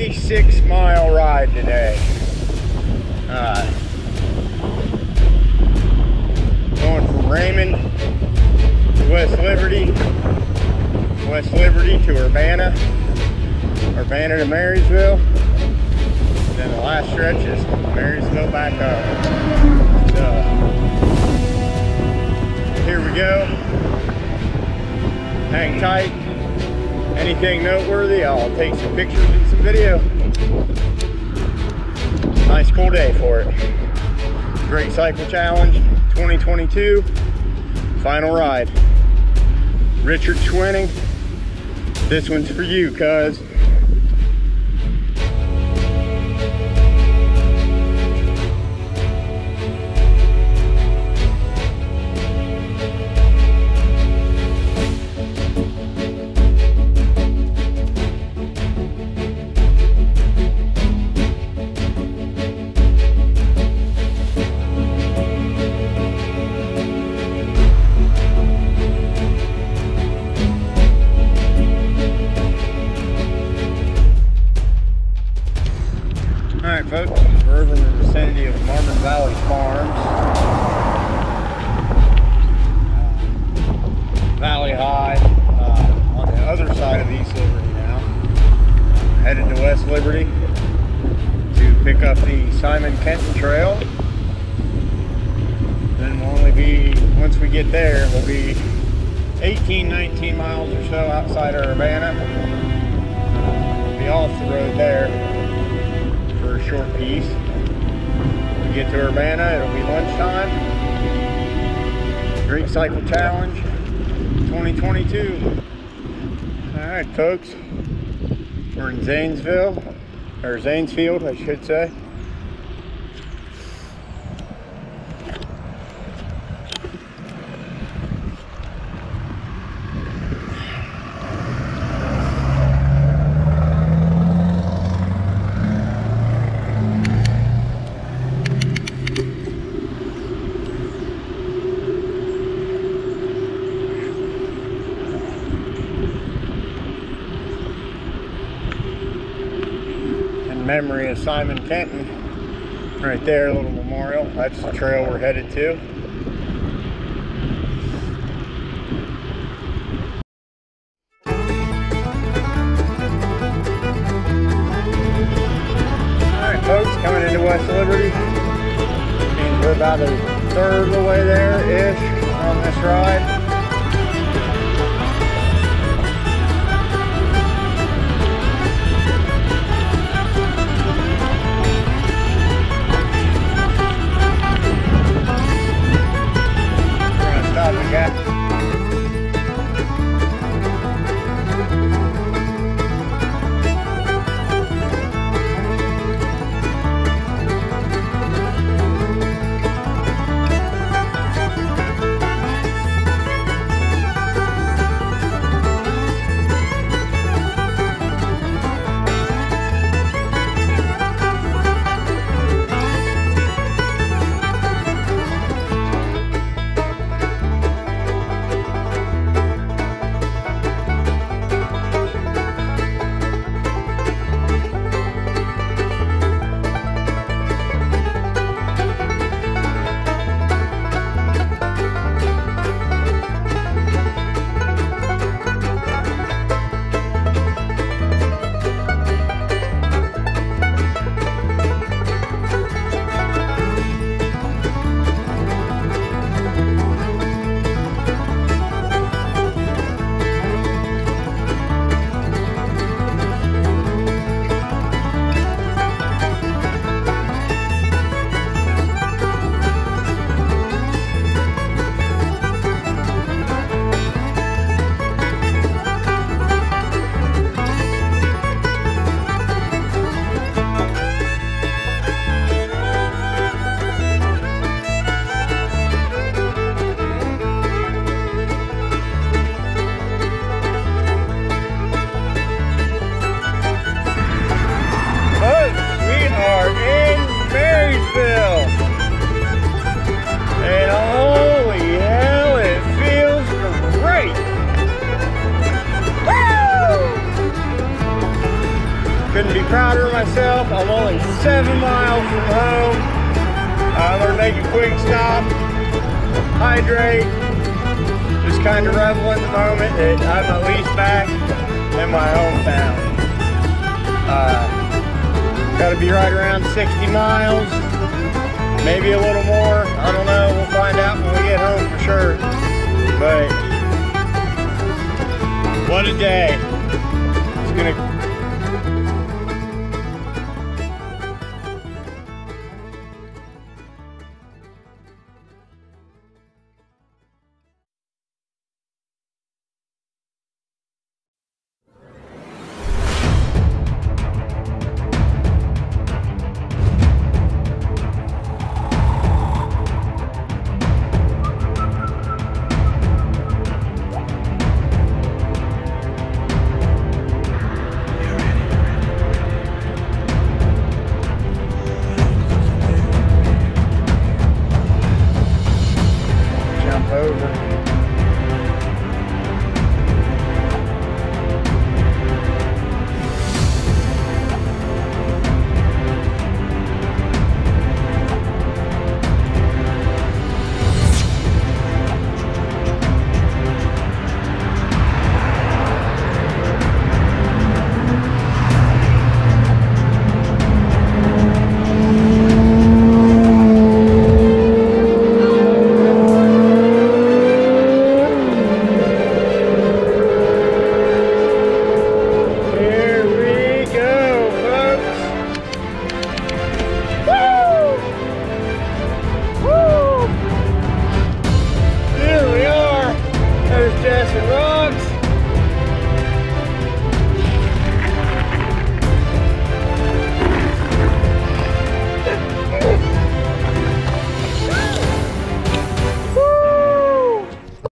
66 mile ride today. Uh, going from Raymond to West Liberty, West Liberty to Urbana, Urbana to Marysville. and Then the last stretch is Marysville back up. So, here we go. Hang tight. Anything noteworthy, I'll take some pictures video. Nice cool day for it. Great Cycle Challenge 2022. Final ride. Richard Schwenning. This one's for you, cuz. Alright folks, we're over in the vicinity of Marmon Valley Farms. Uh, Valley High, uh, on the other side of East Liberty now. Headed to West Liberty to pick up the Simon Kenton Trail. Then we'll only be, once we get there, we'll be 18, 19 miles or so outside of Urbana. We'll be off the road there short piece. We get to Urbana, it'll be lunchtime. Great Cycle Challenge 2022. Alright folks, we're in Zanesville, or Zanesfield I should say. Memory of Simon Kenton. Right there, a little memorial. That's the trail we're headed to. Alright folks, coming into West Liberty. We're about a third of the way there-ish on this ride. Seven miles from home. I'm gonna make a quick stop, hydrate, just kind of revel in the moment that I'm at least back in my hometown. Uh, gotta be right around 60 miles, maybe a little more. I don't know. We'll find out when we get home for sure. But what a day. It's gonna rock and roll.